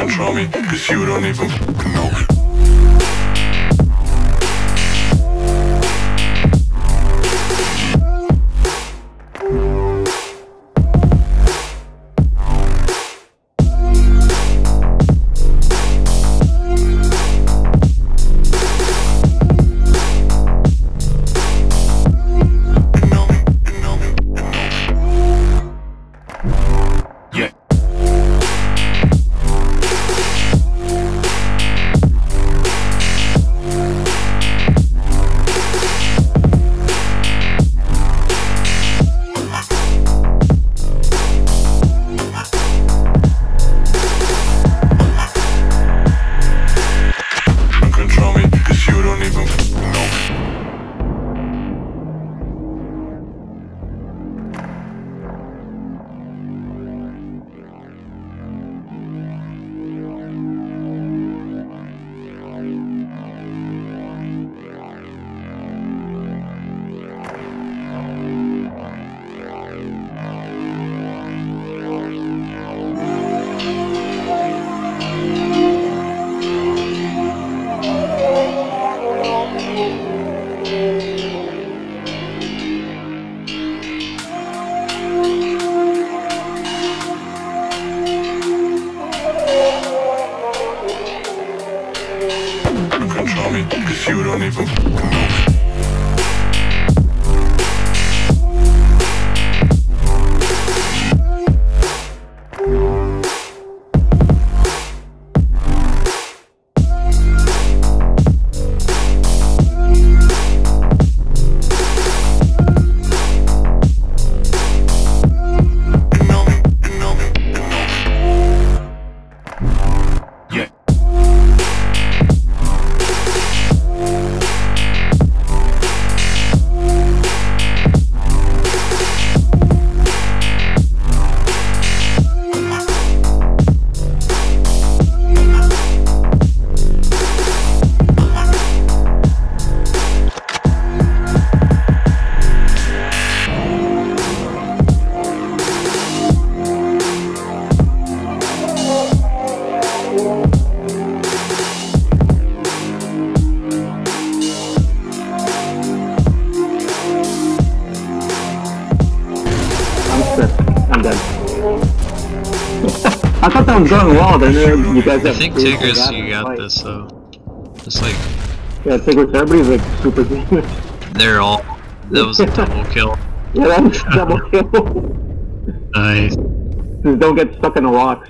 control me, cause you don't even know me. You don't even know. I'm done. I thought that was going well, then you guys I think Tigris, you got Like, this though. Just like Yeah, Tigris, everybody's like super good. they're all. That was a double kill. yeah, that was double kill. Nice. Just don't get stuck in the rocks.